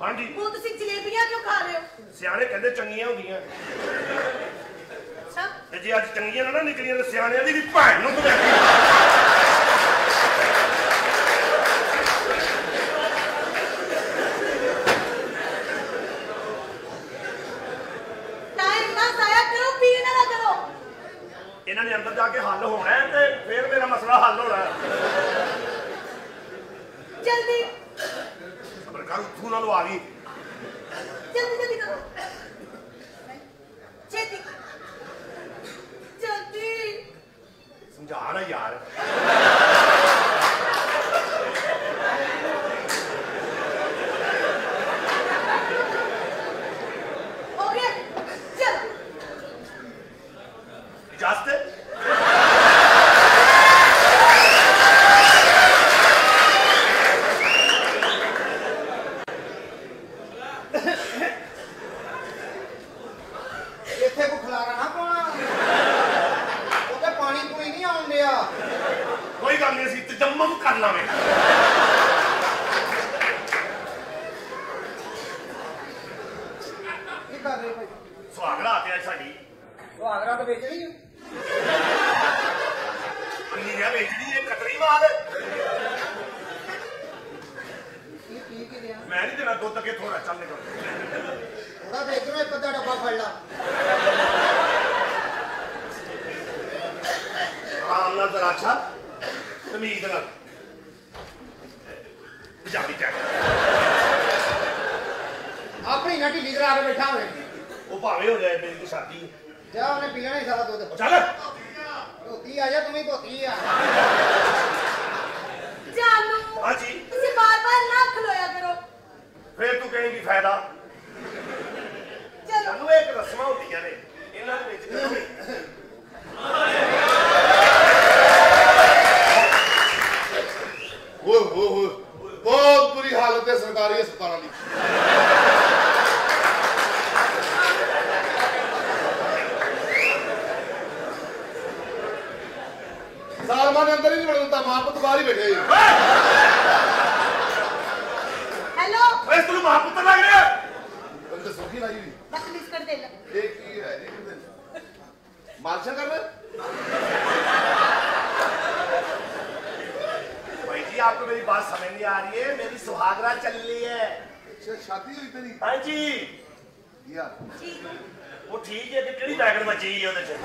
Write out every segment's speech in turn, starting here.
ਹਾਂਜੀ। ਹੁਣ ਤੁਸੀਂ ਜਲੇਬੀਆਂ ਕਿਉਂ ਖਾ ਰਹੇ ਹੋ? ਸਿਆਣੇ ਕਹਿੰਦੇ ਚੰਗੀਆਂ ਹੁੰਦੀਆਂ। ਅੱਛਾ। ਤੇ ਜੇ ਅੱਜ ਚੰਗੀਆਂ ਨਾ ਨਾ ਨਿਕਲੀਆਂ ਤੇ ਸਿਆਣਿਆਂ ਦੀ ਵੀ ਭੈਣ ਨੂੰ ਕਰੋ ਇਹਨਾਂ ਨੇ ਅੰਦਰ ਜਾ ਕੇ ਹੱਲ ਹੋਣਾ ਤੇ ਫਿਰ ਮੇਰਾ ਮਸਲਾ ਹੱਲ ਹੋਣਾ ਜਲਦੀ ਸਬਰ ਕਰ ਉੱਥੋਂ ਨਾ ਲਵਾ ਲਈ ਜਲਦੀ ਜਲਦੀ ਕਰੋ। ਛੇਤੀ। ਜਲਦੀ। ਸਮਝਾ ਨਾ ਯਾਰ ਹੋ ਗਿਆ ਚਲ ਇਜਾਜ਼ਤ ਹੈ ਇੱਥੇ ਕੋ ਖਲਾਰਾ ਨਾ ਪਾਉਣਾ ਉਹਦੇ ਪਾਣੀ ਪੂਣੀ ਨਹੀਂ ਆਉਣ ਡਿਆ ਕੋਈ ਗੱਲ ਨਹੀਂ ਅਸੀਂ ਤਜੰਮਮ ਕਰ ਲਾਂਗੇ ਕੀ ਕਰ ਰਹੇ ਭਾਈ। ਸੁਹਾਗਰਾ ਤੇ ਸਾਡੀ। ਆਗਰਾ ਤਾਂ ਵੇਚ ਲਈ ਪਨੀਰਿਆ ਵੇਚਣੀ ਹੈ? ਕਤਰੀ ਮਾਲ। ਕੀ ਕੀ ਕੀ ਲਿਆ? ਮੈਂ ਨਹੀਂ ਦੇਣਾ ਦੁੱਧ ਅੱਗੇ ਥੋੜਾ ਚੱਲ ਨਿਕਲ। ਉਹਦਾ ਤਾਂ ਇਧਰੋਂ ਇੱਕ ਅੱਧਾ ਡੱਬਾ ਫੜ ਲਾ। ਆਰਾਮ ਨਾਲ ਜ਼ਰਾ ਅੱਛਾ ਤਮੀਜ਼ ਨਾਲ। ਪੰਜਾਬੀ ਚੈੱਕ। ਆਪਣੀ ਨਾ ਢਿੱਲੀ ਕਰਾ ਕੇ ਬੈਠਾ ਹੋਵੇ। ਉਹ ਭਾਵੇਂ ਹੋ ਜਾਏ ਮੇਰੀ ਤਾਂ ਸ਼ਾਦੀ ਜਾ ਉਹਨੇ ਪੀ ਲੈਣਾ ਹੀ ਸਾਰਾ ਦੁੱਧ। ਚੱਲ। ਧੋਤੀ ਆ ਜਾ ਤੂੰ ਵੀ ਧੋਤੀ ਆ ਜਾਨੂ ਹਾਂਜੀ ਤੁਸੀਂ ਬਾਰ ਬਾਰ ਨਾ ਖਲੋਇਆ ਕਰੋ ਫੇਰ ਤੂੰ ਕਹੇਂਗੀ ਫਾਇਦਾ ਚਲੋ ਸਾਨੂੰ ਇੱਕ ਰਸਮਾਂ ਹੁੰਦੀਆਂ ਨੇ ਇਹਨਾਂ ਦੇ ਵਿੱਚ ਕਦੋਂ ਓਏ ਹੋਏ ਹੋਏ ਬਹੁਤ ਬੁਰੀ ਹਾਲਤ ਹੈ ਸਰਕਾਰੀ ਹਸਪਤਾਲਾਂ ਦੀ ਸਾਲਮਾਨ ਨੇ ਅੰਦਰ ਹੀ ਨਹੀਂ ਵੜਨ ਦਿੱਤਾ ਮਾਂ ਪੁੱਤ ਬਾਹਰ ਹੀ ਬੈਠੇ ਜੀ ਹੈਲੋ ਓਏ ਤੈਨੂੰ ਮਾਂ ਪੁੱਤਰ ਲੱਗ ਰਿਹਾ ਅੰਦਰ ਸੁਖੀ ਲਾਈ ਵੀ ਬਦਤਮੀਜ਼ ਕਰ ਦੇ ਲੈ ਇਹ ਕੀ ਹੈ ਇਹ ਕਿਤੇ ਮਾਰਸ਼ਾ ਕਰ ਰਹੇ भाई जी आपको मेरी बात समझ नहीं आ रही है मेरी सुहागरा चल रही है ਅੱਛਾ ਸ਼ਾਦੀ ਹੋਈ ਤੇਰੀ हाँ जी ਯਾਰ ਠੀਕ वो ठीक है कि केड़ी बैगन बची है ਉਹਦੇ ਚ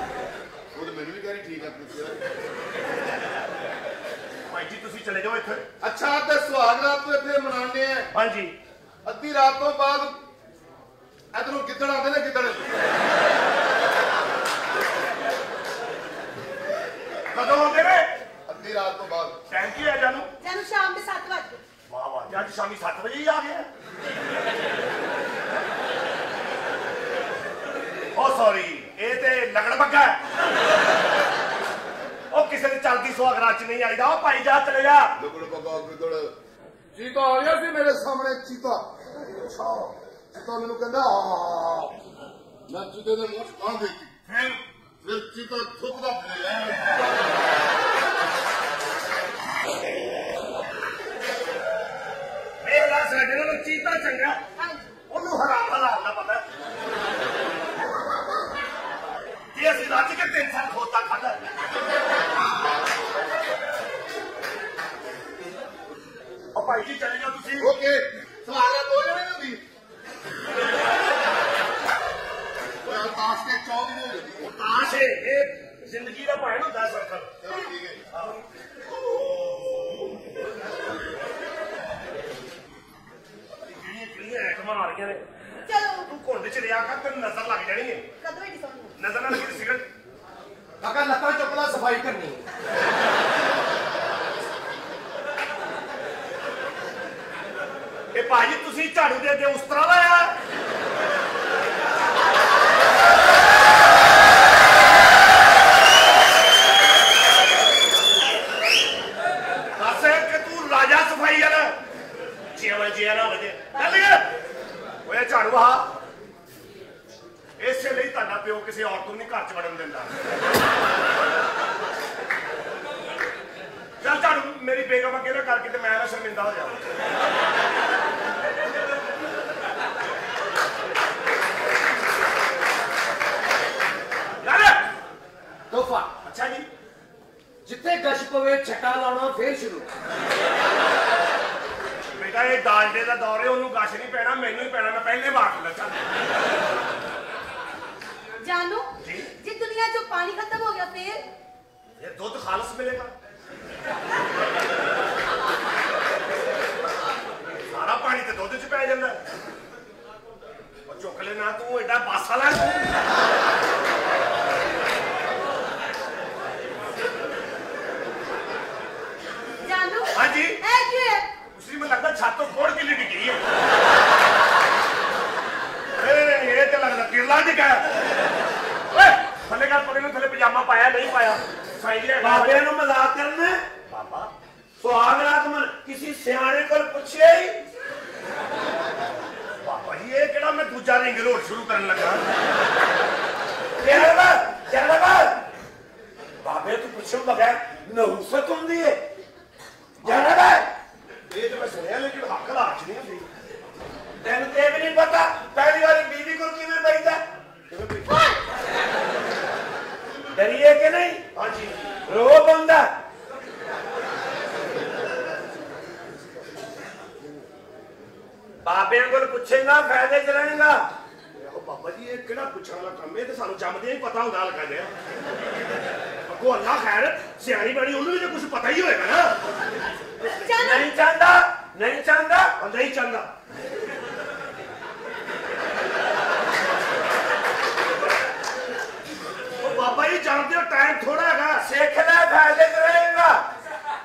ਉਹ ਤਾਂ ਮੈਨੂੰ ਵੀ ਕਹਿ ਰਹੀ ਠੀਕ ਆ ਤੂੰ ਭਾਈ ਜੀ ਤੁਸੀਂ ਚਲੇ ਜਾਓ ਇੱਥੇ ਅੱਛਾ ਤੇ ਸੁਹਾਗ ਰਾਤ ਨੂੰ ਇੱਥੇ ਮਨਾਉਂਦੇ ਆ ਹਾਂ ਜੀ ਅੱਧੀ ਰਾਤ ਤੋਂ ਬਾਅਦ ਇਧਰੋਂ ਗਿੱਦੜ ਆਉਂਦੇ ਨੇ ਗਿੱਦੜ ਕਦੋਂ ਆਉਂਦੇ ਨੇ? ਅੱਧੀ ਰਾਤ ਤੋਂ ਬਾਅਦ। ਟਾਈਮ ਕੀ ਹੈ ਜਾਨੂੰ? ਜਾਨੂ ਸ਼ਾਮ ਦੇ 7 ਵਜੇ ਵਾਹ ਵਾਹ। ਜੀ, ਅੱਜ ਸ਼ਾਮੀ 7 ਵਜੇ ਹੀ ਆ ਗਿਆ। ਉਹ ਸੌਰੀ ਇਹ ਤੇ ਲਗੜ ਬੱਗਾ ਹੈ। ਉਹ ਕਿਸੇ ਦੀ ਚਲਦੀ ਸੁਹਾਗਰਾ ਚ ਨਹੀਂ ਆਈਦਾ। ਉਹ ਭਾਈ ਜਾ ਚਲੇ ਜਾ। ਲੁਕੜ ਪਗਾ ਗਿੱਦੜ ਚੀਤਾ ਆ ਗਿਆ ਸੀ ਮੇਰੇ ਸਾਹਮਣੇ ਚੀਤਾ। ਅੱਛਾ। ਚੀਤਾ ਮੈਨੂੰ ਕਹਿੰਦਾ ਆ ਮੈਂ ਚੀਤੇ ਦੇ ਮੂੰਹ 'ਚ ਦਿੱਤੀ ਫਿਰ? ਫਿਰ ਚੀਤਾ ਥੁੱਕਦਾ ਫਿਰਿਆ ਭਾਈ ਜੀ ਚਲੇ ਜਾਓ ਤੁਸੀਂ। ਓਕੇ। ਸਵਾਲ ਦੋ ਜਣੇ ਹੁੰਦੀ ਉਹ ਆਕਾਸ਼ ਦੇ ਚੌਕ ਨਹੀਂ ਹੋ ਜਾਂਦੀ ਉਹ ਤਾਸ਼ ਹੈ ਇਹ ਜ਼ਿੰਦਗੀ ਦਾ ਭੈਣ ਹੁੰਦਾ ਸਰਕਲ ਚਲੋ ਠੀਕ ਹੈ ਨੇ? ਤੂੰ ਘੁੰਡ ਚ ਲਿਆ ਕਰ ਤੈਨੂੰ ਨਜ਼ਰ ਲੱਗ ਜਾਣੀ ਹੈ। ਕਦੋਂ ਹੀ ਨਜ਼ਰ ਨਾਲ ਲੱਗੀ ਸਿਗਰਟ। ਕਾਕਾ ਲੱਤਾਂ ਚੁੱਕ ਲਾ ਸਫ਼ਾਈ ਕਰਨੀ। ਭਾਜੀ, ਤੁਸੀਂ ਝਾੜੂ ਦੇ ਅੱਗੇ ਉਸ ਤਰ੍ਹਾਂ ਲਾਇਆ ਦੱਸ ਕਿ ਤੂੰ ਰਾਜਾ ਸਫ਼ਾਈ ਆ ਨਾ ਜੀਵਾ ਨਾ ਵਜੇ। ਚੱਲ ਗਿਆ ਓਏ ਝਾੜੂ ਆ। ਇਸੇ ਲਈ ਤੁਹਾਡਾ ਪਿਓ ਕਿਸੇ ਔਰਤ ਨੂੰ ਨਹੀਂ ਘਰ ਚ ਵੜਨ ਦਿੰਦਾ। ਚੱਲ ਝਾੜੂ, ਮੇਰੀ ਬੇਗਮ ਅੱਗੇ ਨਾ ਕਰਕੇ ਤੇ ਮੈਂ ਨਾ ਸ਼ਰਮਿੰਦਾ ਹੋ ਜਾਵਾਂ। ਗਸ਼ ਪਵੇ ਛੱਟਾ ਲਾਉਣਾ ਫੇਰ ਸ਼ੁਰੂ। ਬੇਟਾ ਇਹ ਡਾਂਡੇ ਦਾ ਦੌਰ ਹੈ ਉਹਨੂੰ ਗਸ਼ ਨਹੀਂ ਪੈਣਾ ਮੈਨੂੰ ਹੀ ਪੈਣਾ ਮੈਂ ਪਹਿਲੇ ਵਾਰ ਲੱਗਾ ਜਾਨੂ ਜੀ। ਜੇ ਦੁਨੀਆ 'ਚੋਂ ਪਾਣੀ ਖਤਮ ਹੋ ਗਿਆ ਫੇਰ? ਇਹ ਦੁੱਧ ਖਾਲਸ ਮਿਲੇਗਾ। ਸਾਰਾ ਪਾਣੀ ਤੇ ਦੁੱਧ 'ਚ ਪੈ ਜਾਂਦਾ। ਉਹ ਚੁੱਕ ਲੈ ਨਾ ਤੂੰ ਐਡਾ ਬਾਸਾ ਲੈ ਹਾਂਜੀ। ਇਹ ਕੀ ਹੈ ਉਸਦੀ ਮੈਨੂੰ ਲੱਗਦਾ ਛੱਤ ਤੋਂ ਕੋੜ ਕਿੱਲੀ ਡਿੱਗੀ ਹੈ ਇਹ ਇਹ ਤੇ ਲੱਗਦਾ ਕਿਰਲਾ ਡਿੱਗਾ ਓਏ ਥੱਲੇ ਗੱਲ ਪਰੇ ਨੂੰ ਥੱਲੇ ਪਜਾਮਾ ਪਾਇਆ ਨਹੀਂ ਪਾਇਆ ਸਾਈ ਦੀ ਬਾਬਿਆਂ ਨੂੰ ਮਜ਼ਾਕ ਕਰਨਾ ਹੈ? ਬਾਬਾ ਸੁਹਾਗ ਰਾਤ ਮਨ ਕਿਸੇ ਸਿਆਣੇ ਕੋਲ ਪੁੱਛਿਆ ਹੀ। ਬਾਬਾ ਜੀ, ਇਹ ਕਿਹੜਾ ਮੈਂ ਦੂਜਾ ਰਿੰਗ ਰੋਡ ਸ਼ੁਰੂ ਕਰਨ ਲੱਗਾ? General general! ਬਾਬੇ, ਤੋਂ ਪੁੱਛੋ ਬਗੈਰ ਨਹੂਸਤ ਹੁੰਦੀ ਹੈ ਜਨਰਲ ਇਹ ਤੇ ਮੈਂ ਸੁਣਿਆ ਲੇਕਿਨ ਹੱਕ ਲਾਚ ਨਹੀਂ ਹੁੰਦੀ ਤੈਨੂੰ ਤੇ ਵੀ ਨਹੀਂ ਪਤਾ ਪਹਿਲੀ ਵਾਰੀ ਬੀਵੀ ਕੋਲ ਕਿਵੇਂ ਬੈਠਦਾ ਕਿਵੇਂ ਬਈ? ਡਰੀਏ ਕਿ ਨਹੀਂ ਹਾਂਜੀ ਰੋ ਬੰਦਾ ਬਾਬਿਆਂ ਕੋਲ ਪੁੱਛੇਗਾ ਫਾਇਦੇ ਚ ਰਹੇਗਾ ਉਹ ਬਾਬਾ ਜੀ ਇਹ ਕਿਹੜਾ ਪੁੱਛਣ ਵਾਲਾ ਕੰਮ ਇਹ ਤੇ ਸਾਨੂੰ ਜੰਮਦੇ ਹੀ ਪਤਾ ਹੁੰਦਾ ਲੱਗਾ ਜਿਆ ਅੱਗੋਂ ਅੱਲਾ ਖੈਰ ਸਿਆਣੀ ਬਣੀ ਉਹਨੂੰ ਵੀ ਤਾਂ ਕੁਝ ਪਤਾ ਹੀ ਹੋਏਗਾ ਨਾ। ਜਾਨੂ ਨਹੀਂ ਚਾਹੁੰਦਾ ਨਹੀਂ ਚਾਹੁੰਦਾ। ਉਹ ਨਹੀਂ ਚਾਹੁੰਦਾ। ਉਹ ਬਾਬਾ ਜੀ ਜਾਣਦੇ ਹੋ ਟਾਈਮ ਥੋੜਾ ਹੈਗਾ। ਸਿੱਖ ਲੈ ਫਾਇਦੇ ਚ ਰਹੇਗਾ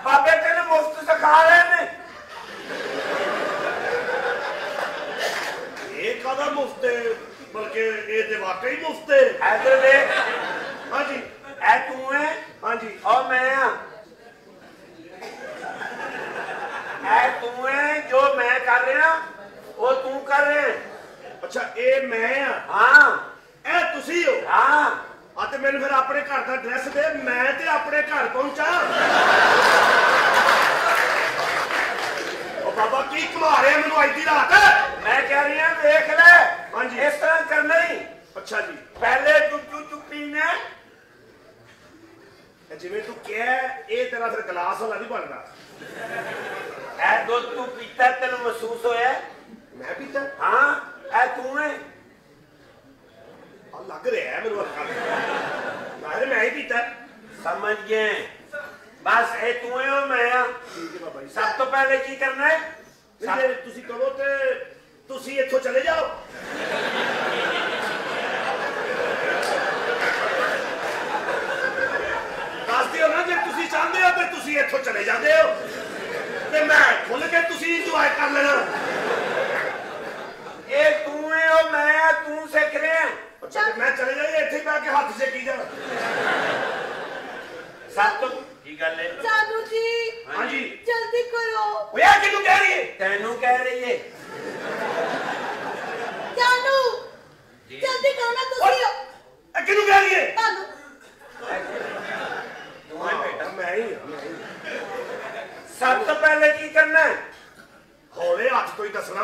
ਬਾਬੇ ਤੈਨੂੰ ਮੁਫਤ ਸਿਖਾ ਰਹੇ ਨੇ ਇਹ ਕਾਦਾ ਮੁਫਤ ਹੈ ਬਲਕਿ ਇਹ ਤੇ ਵਾਕਈ ਐਦਰ ਦੇਖ ਹਾਂਜੀ ਐ ਤੂੰ ਹੈ ਹਾਂਜੀ ਔਰ ਮੈਂ ਆ। ਐ ਤੂੰ ਹੈ ਜੋ ਮੈਂ ਕਰ ਰਿਹਾ ਉਹ ਤੂੰ ਕਰ ਰਿਹਾ। ਅੱਛਾ ਇਹ ਮੈਂ ਆ? ਹਾਂ। ਇਹ ਤੁਸੀਂ ਹੋ? ਹਾਂ। ਆ ਤੇ ਮੈਨੂੰ ਫਿਰ ਆਪਣੇ ਘਰ ਦਾ ਐਡਰੈਸ ਦੇ ਮੈਂ ਤੇ ਆਪਣੇ ਘਰ ਪਹੁੰਚਾਂ। ਉਹ ਬਾਬਾ ਕੀ ਘੁਮਾ ਰਿਹਾ ਮੈਨੂੰ ਅੱਜ ਦੀ ਰਾਤ? ਮੈਂ ਕਹਿ ਰਹੀ ਦੇਖ ਲੈ। ਹਾਂਜੀ। ਇਸ ਤਰ੍ਹਾਂ ਕਰਨਾ ਹੀ। ਅੱਛਾ ਜੀ। ਪਹਿਲੇ ਤੂੰ ਤੂੰ ਤੂੰ ਪੀਣਾ ਇਹ ਜਿਵੇਂ ਤੂੰ ਕਿਹਾ ਇਹ ਤੇਰਾ ਫਿਰ ਗਲਾਸ ਵਾਲਾ ਨਹੀਂ ਬਣਦਾ। ਐ ਦੁੱਧ ਤੂੰ ਪੀਤਾ ਤੈਨੂੰ ਮਹਿਸੂਸ ਹੋਇਆ? ਮੈਂ ਪੀਤਾ? ਹਾਂ ਐ ਤੂੰ ਹੈ ਆ ਲੱਗ ਰਿਹਾ ਹੈ ਮੈਨੂੰ ਅੱਖਾਂ ਮੈਂ ਮੈਂ ਹੀ ਪੀਤਾ। ਸਮਝ ਗਏ। ਬਸ ਇਹ ਤੂੰ ਹੈ ਮੈਂ ਆ। ਠੀਕ ਹੈ ਬਾਬਾ ਜੀ। ਸਭ ਤੋਂ ਪਹਿਲੇ ਕੀ ਕਰਨਾ ਹੈ? ਤੁਸੀਂ ਕਹੋ ਤੇ ਤੁਸੀਂ ਇੱਥੋਂ ਚਲੇ ਜਾਓ ਦੱਸ ਦਿਓ ਨਾ ਜੇ ਤੁਸੀਂ ਚਾਹੁੰਦੇ ਹੋ ਤੇ ਤੁਸੀਂ ਇੱਥੋਂ ਚਲੇ ਜਾਂਦੇ ਹੋ। ਤੇ ਮੈਂ ਖੁੱਲ ਕੇ ਤੁਸੀਂ ਇੰਜੋਏ ਕਰ ਲੈਣਾ ਇਹ ਤੂੰ ਹੈ ਔਰ ਮੈਂ ਆ ਤੂੰ ਸਿੱਖ ਰਿਹਾ ਹੈ। ਅੱਛਾ ਤੇ ਮੈਂ ਚਲੇ ਜਾਈ ਇੱਥੇ ਬੈ ਕੇ ਹੱਥ ਸੇਕੀ ਜਾਣਾ ਸਭ ਤੋਂ ਕੀ ਗੱਲ ਹੈ ਜਾਨੂ ਜੀ ਹਾਂਜੀ ਜਲਦੀ ਕਰੋ ਓਏ ਆ ਕਿਹਨੂੰ ਕਹਿ ਰਹੀ ਹੈ ਤੈਨੂੰ ਕਹਿ ਰਹੀ ਹੈ ਜਾਨੂ ਜਲਦੀ ਕਰੋ ਨਾ ਤੁਸੀਂ ਇਹ ਕਿਹਨੂੰ ਕਹਿ ਰਹੀ ਹੈ ਤੁਹਾਨੂੰ ਤੂੰ ਹੈ ਬੇਟਾ ਮੈਂ ਹੀ ਹਾਂ, ਮੈਂ ਹੀ ਹਾਂ। ਸਭ ਤੋਂ ਪਹਿਲੇ ਕੀ ਕਰਨਾ ਹੈ ਹੌਲੇ ਹੱਥ ਤੋਂ ਹੀ ਦੱਸਣਾ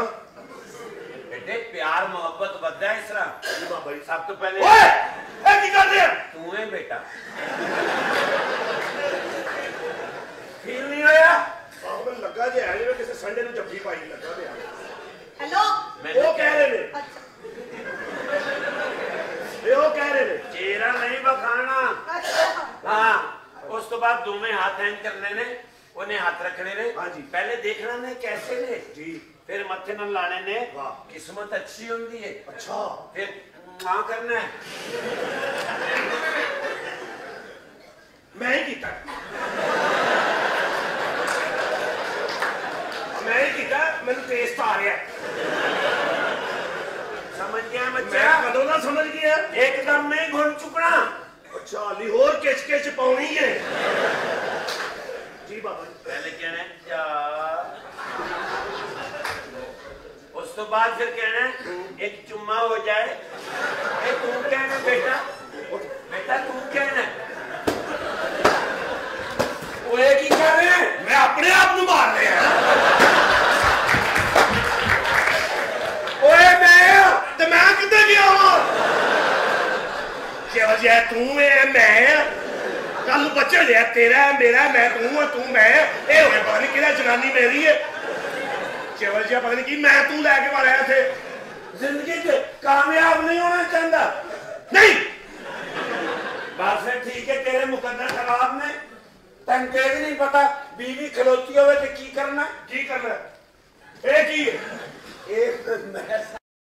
ਬੇਟੇ ਪਿਆਰ ਮੁਹੱਬਤ ਵੱਧਦਾ ਹੈ ਇਸ ਤਰ੍ਹਾਂ ਜੀ ਬਾਬਾ ਜੀ ਸਭ ਤੋਂ ਪਹਿਲੇ ਓਏ ਇਹ ਕੀ ਕਰ ਰਿਹਾ ਤੂੰ ਹੈ ਬੇਟਾ ਫੀਲ ਨਹੀਂ ਹੋਇਆ ਆਹ ਮੈਨੂੰ ਲੱਗਾ ਜੇ ਹੈ ਜਿਵੇਂ ਕਿਸੇ ਸੰਡੇ ਨੂੰ ਜੱਫੀ ਪਾਈ ਲੱਗਾ ਪਿਆ ਹੈਲੋ ਮੈਨੂੰ ਉਹ ਕਹਿ ਰਹੇ ਨੇ ਅੱਛਾ ਇਹ ਉਹ ਕਹਿ ਰਹੇ ਨੇ ਚਿਹਰਾ ਨਹੀਂ ਵਿਖਾਣਾ ਅੱਛਾ ਹਾਂ ਉਸ ਤੋਂ ਬਾਅਦ ਦੋਵੇਂ ਹੱਥ ਐਂ ਕਰਨੇ ਨੇ ਉਹਨੇ ਹੱਥ ਰੱਖਣੇ ਨੇ ਹਾਂਜੀ। ਦੇਖਣਾ ਨੇ ਕੈਸੇ ਨੇ? ਜੀ ਫਿਰ ਮੱਥੇ ਨਾਲ ਲਾਣੇ ਨੇ। ਵਾਹ। ਕਿਸਮਤ ਅੱਛੀ ਹੁੰਦੀ ਹੈ ਅੱਛਾ। ਫਿਰ ਮਾਂ ਕਰਨਾ ਹੈ। ਮੈਂ ਹੀ ਕੀਤਾ। ਮੈਂ ਹੀ ਕੀਤਾ ਮੈਨੂੰ ਟੇਸਟ ਆ ਰਿਹਾ। ਸਮਝ ਗਿਆ ਮੈਂ ਬੱਚਾ ਕਦੋਂ ਦਾ ਸਮਝ ਗਿਆ? ਇੱਕਦਮ ਨਹੀਂ ਘੁਲ ਚੁਕਣਾ। ਅੱਛਾ ਲਈ ਹੋਰ ਕਿਚ ਕਿਚ ਪਾਉਣੀ ਹੈ ਜੀ ਬਾਬਾ ਜੀ। ਪਹਿਲੇ ਕਹਿਣਾ ਹੈ, ਜਾ ਉਸ ਤੋਂ ਬਾਅਦ ਫਿਰ ਕਹਿਣਾ ਇੱਕ ਚੁੰਮਾ ਹੋ ਜਾਏ ਇਹ ਤੂੰ ਕਹਿਣਾ ਬੇਟਾ ਬੇਟਾ ਤੂੰ ਕਹਿਣਾ ਓਏ ਕੀ ਕਰ ਰਿਹਾ? ਮੈਂ ਆਪਣੇ ਆਪ ਨੂੰ ਮਾਰ ਲਿਆ ਓਏ ਮੈਂ ਤੇ ਮੈਂ ਕਿੱਥੇ ਗਿਆ ਹਾਂ ਕਿਉਂ ਜੇ ਤੂੰ ਹੈ ਮੈਂ। ਕੱਲ ਬੱਚੇ ਲਿਆ ਤੇਰਾ ਮੇਰਾ ਮੈਂ ਤੂੰ ਤੂੰ ਮੈਂ। ਇਹ ਹੋਏ ਪਤਾ ਨਹੀਂ ਕਿਹੜਾ ਜਨਾਨੀ ਮੇਰੀ ਹੈ ਚਵਲ ਜਿਹਾ ਪਤਾ ਨਹੀਂ ਕੀ ਮੈਂ ਤੂੰ ਲੈ ਕੇ ਮਾਰਿਆ ਇੱਥੇ ਜ਼ਿੰਦਗੀ 'ਚ ਕਾਮਯਾਬ ਨਹੀਂ ਹੋਣਾ ਚਾਹੁੰਦਾ ਨਹੀਂ ਬਸ ਫਿਰ ਠੀਕ ਹੈ ਤੇਰੇ ਮੁਕੱਦਰ ਖਰਾਬ ਨੇ ਤੈਨੂੰ ਤੇ ਵੀ ਨਹੀਂ ਪਤਾ ਬੀਵੀ ਖਲੋਤੀ ਹੋਵੇ ਤੇ ਕੀ ਕਰਨਾ ਕੀ ਕਰਨਾ ਇਹ ਕੀ ਹੈ ਇਹ ਮੈਂ